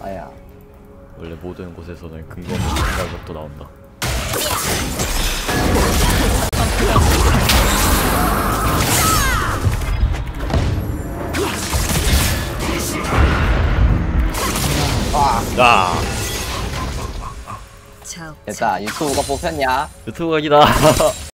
아야 원래 모든 곳에서는 근거 없는 생각부터 나온다. 야 됐다 유튜브가 뽑혔냐 유튜브가 이다.